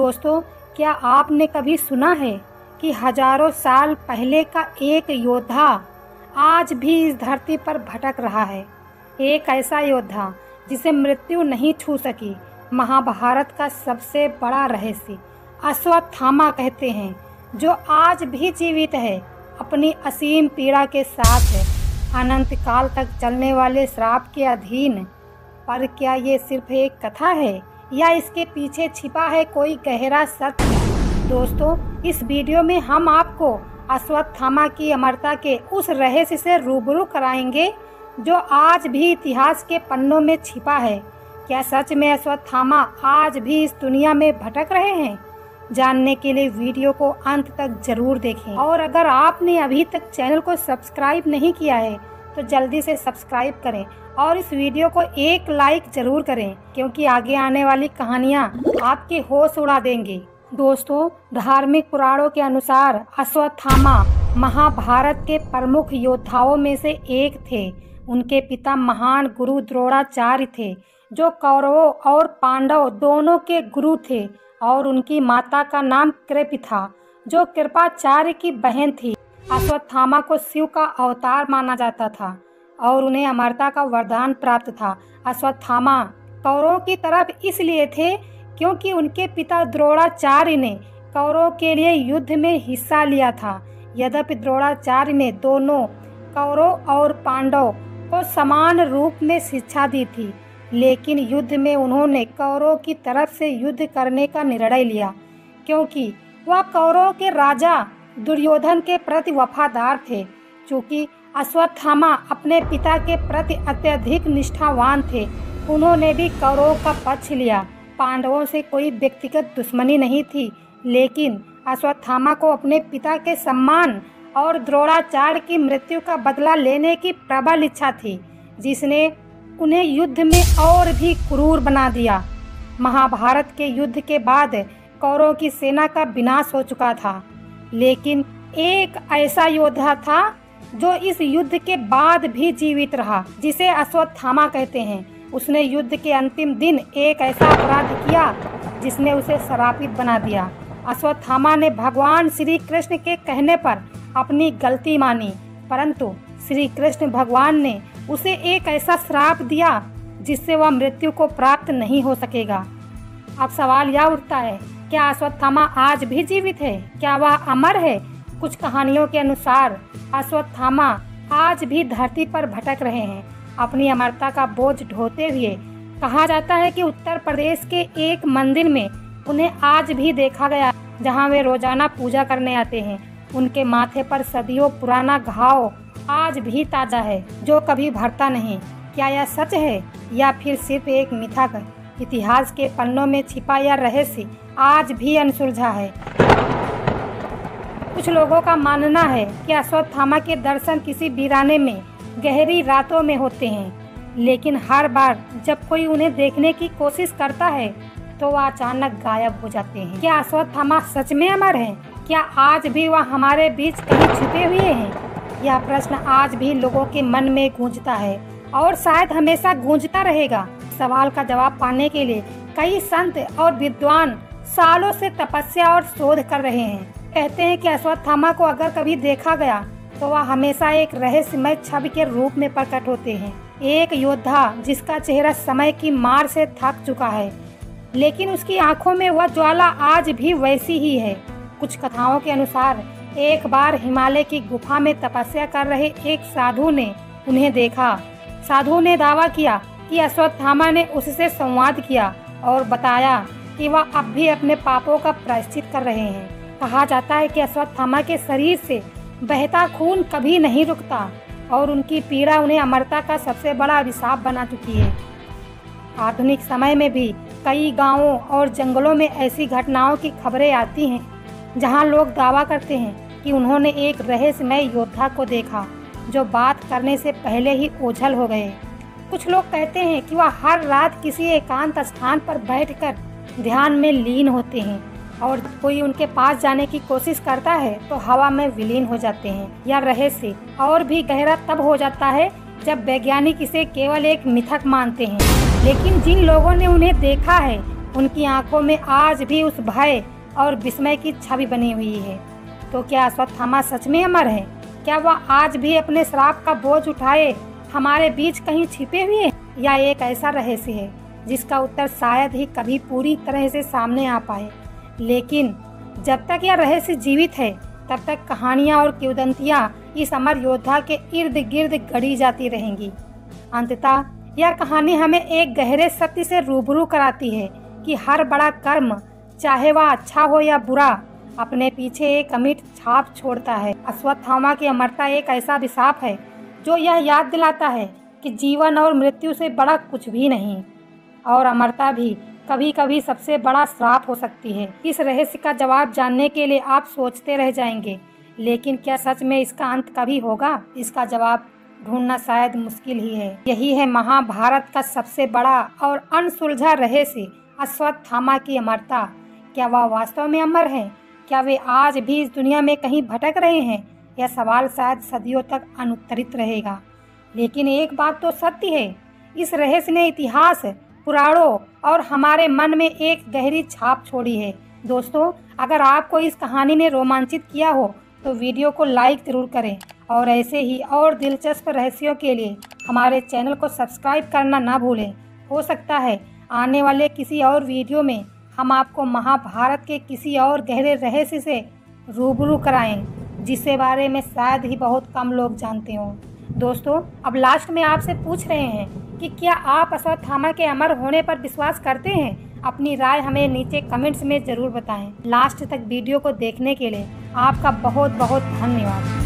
दोस्तों, क्या आपने कभी सुना है कि हज़ारों साल पहले का एक योद्धा आज भी इस धरती पर भटक रहा है? एक ऐसा योद्धा जिसे मृत्यु नहीं छू सकी, महाभारत का सबसे बड़ा रहस्य, अश्वत्थामा कहते हैं, जो आज भी जीवित है, अपनी असीम पीड़ा के साथ है। अनंत काल तक चलने वाले श्राप के अधीन, पर क्या ये सिर्फ़ एक कथा है? या इसके पीछे छिपा है कोई गहरा सत्य दोस्तों, इस वीडियो में हम आपको अश्वत्थामा की अमरता के उस रहस्य से रूबरू कराएँगे, जो आज भी इतिहास के पन्नों में छिपा है। क्या सच में अश्वत्थामा आज भी इस दुनिया में भटक रहे हैं? जानने के लिए वीडियो को अंत तक ज़रूर देखें। और अगर आपने अभी तक चैनल को सब्सक्राइब नहीं किया है तो जल्दी से सब्सक्राइब करें और इस वीडियो को एक लाइक ज़रूर करें, क्योंकि आगे आने वाली कहानियाँ आपके होश उड़ा देंगे। दोस्तों, धार्मिक पुराणों के अनुसार अश्वत्थामा महाभारत के प्रमुख योद्धाओं में से एक थे। उनके पिता महान गुरु द्रोणाचार्य थे, जो कौरवों और पांडव दोनों के गुरु थे, और उनकी माता का नाम कृपि था, जो कृपाचार्य की बहन थी। अश्वत्थामा को शिव का अवतार माना जाता था और उन्हें अमरता का वरदान प्राप्त था। अश्वत्थामा कौरवों की तरफ़ इसलिए थे क्योंकि उनके पिता द्रोणाचार्य ने कौरवों के लिए युद्ध में हिस्सा लिया था। यद्यपि द्रोणाचार्य ने दोनों कौरव और पांडव को समान रूप में शिक्षा दी थी, लेकिन युद्ध में उन्होंने कौरवों की तरफ़ से युद्ध करने का निर्णय लिया, क्योंकि वह कौरवों के राजा दुर्योधन के प्रति वफादार थे, चूँकि अश्वत्थामा अपने पिता के प्रति अत्यधिक निष्ठावान थे। उन्होंने भी कौरवों का पक्ष लिया। पांडवों से कोई व्यक्तिगत दुश्मनी नहीं थी, लेकिन अश्वत्थामा को अपने पिता के सम्मान और द्रोणाचार्य की मृत्यु का बदला लेने की प्रबल इच्छा थी, जिसने उन्हें युद्ध में और भी क्रूर बना दिया। महाभारत के युद्ध के बाद कौरवों की सेना का विनाश हो चुका था। लेकिन एक ऐसा योद्धा था जो इस युद्ध के बाद भी जीवित रहा, जिसे अश्वत्थामा कहते हैं। उसने युद्ध के अंतिम दिन एक ऐसा अपराध किया, जिसने उसे शरापित बना दिया। अश्वत्थामा ने भगवान श्री कृष्ण के कहने पर अपनी गलती मानी, परंतु श्री कृष्ण भगवान ने उसे एक ऐसा श्राप दिया, जिससे वह मृत्यु को प्राप्त नहीं हो सकेगा। अब सवाल यह उठता है क्या अश्वत्थामा आज भी जीवित है? क्या वह अमर है? कुछ कहानियों के अनुसार, अश्वत्थामा आज भी धरती पर भटक रहे हैं। अपनी अमरता का बोझ ढोते हुए कहा जाता है कि उत्तर प्रदेश के एक मंदिर में उन्हें आज भी देखा गया, जहाँ वे रोज़ाना पूजा करने आते हैं। उनके माथे पर सदियों पुराना घाव आज भी ताज़ा है, जो कभी भरता नहीं। क्या यह सच है या फिर सिर्फ़ एक मिथक? इतिहास के पन्नों में छिपा यह रहस्य आज भी अनसुलझा है। कुछ लोगों का मानना है कि अश्वत्थामा के दर्शन किसी वीराने में गहरी रातों में होते हैं, लेकिन हर बार जब कोई उन्हें देखने की कोशिश करता है तो वह अचानक गायब हो जाते हैं। क्या अश्वत्थामा सच में अमर है? क्या आज भी वह हमारे बीच कहीं छुपे हुए हैं? यह प्रश्न आज भी लोगों के मन में गूंजता है और शायद हमेशा गूंजता रहेगा। सवाल का जवाब पाने के लिए कई संत और विद्वान सालों से तपस्या और शोध कर रहे हैं। कहते हैं कि अश्वत्थामा को अगर कभी देखा गया तो वह हमेशा एक रहस्यमय छवि के रूप में प्रकट होते हैं। एक योद्धा जिसका चेहरा समय की मार से थक चुका है, लेकिन उसकी आँखों में वह ज्वाला आज भी वैसी ही है। कुछ कथाओं के अनुसार, एक बार हिमालय की गुफा में तपस्या कर रहे एक साधु ने उन्हें देखा। साधु ने दावा किया कि अश्वत्थामा ने उससे संवाद किया और बताया कि वह अब भी अपने पापों का प्रायश्चित कर रहे हैं। कहा जाता है कि अश्वत्थामा के शरीर से बहता खून कभी नहीं रुकता और उनकी पीड़ा उन्हें अमरता का सबसे बड़ा अभिशाप बना चुकी है। आधुनिक समय में भी कई गाँवों और जंगलों में ऐसी घटनाओं की खबरें आती हैं, जहाँ लोग दावा करते हैं कि उन्होंने एक रहस्यमय योद्धा को देखा, जो बात करने से पहले ही ओझल हो गए। कुछ लोग कहते हैं कि वह हर रात किसी एकांत स्थान पर बैठकर ध्यान में लीन होते हैं और कोई उनके पास जाने की कोशिश करता है तो हवा में विलीन हो जाते हैं या रहस्य और भी गहरा तब हो जाता है जब वैज्ञानिक इसे केवल एक मिथक मानते हैं। लेकिन जिन लोगों ने उन्हें देखा है, उनकी आँखों में आज भी उस भय और विस्मय की छवि बनी हुई है। तो क्या अश्वत्थामा सच में अमर है? क्या वह आज भी अपने श्राप का बोझ उठाए, हमारे बीच कहीं छिपे हुए या एक ऐसा रहस्य है? जिसका उत्तर शायद ही कभी पूरी तरह से सामने आ पाए। लेकिन जब तक यह रहस्य जीवित है, तब तक कहानियाँ और किवदंतियाँ इस अमर योद्धा के इर्द गिर्द गढ़ी जाती रहेंगी। अंततः यह कहानी हमें एक गहरे सत्य से रूबरू कराती है कि हर बड़ा कर्म, चाहे वह अच्छा हो या बुरा, अपने पीछे एक अमिट छाप छोड़ता है। अश्वत्थामा की अमरता एक ऐसा अभिशाप है, जो यह याद दिलाता है कि जीवन और मृत्यु से बड़ा कुछ भी नहीं। और अमरता भी कभी कभी सबसे बड़ा श्राप हो सकती है। इस रहस्य का जवाब जानने के लिए आप सोचते रह जाएँगे। लेकिन क्या सच में इसका अंत कभी होगा? इसका जवाब ढूंढना शायद मुश्किल ही है। यही है महाभारत का सबसे बड़ा और अनसुलझा रहस्य, अश्वत्थामा की अमरता। क्या वह वास्तव में अमर है? क्या वे आज भी इस दुनिया में कहीं भटक रहे हैं? यह सवाल शायद सदियों तक अनुत्तरित रहेगा। लेकिन एक बात तो सत्य है, इस रहस्य ने इतिहास पुराणों और हमारे मन में एक गहरी छाप छोड़ी है। दोस्तों, अगर आपको इस कहानी ने रोमांचित किया हो तो वीडियो को लाइक ज़रूर करें और ऐसे ही और दिलचस्प रहस्यों के लिए हमारे चैनल को सब्सक्राइब करना ना भूलें। हो सकता है आने वाले किसी और वीडियो में हम आपको महाभारत के किसी और गहरे रहस्य से रूबरू कराएँ, जिसके बारे में शायद ही बहुत कम लोग जानते हों। दोस्तों, अब लास्ट में आपसे पूछ रहे हैं कि क्या आप अश्वत्थामा के अमर होने पर विश्वास करते हैं? अपनी राय हमें नीचे कमेंट्स में ज़रूर बताएँ। लास्ट तक वीडियो को देखने के लिए आपका बहुत बहुत धन्यवाद।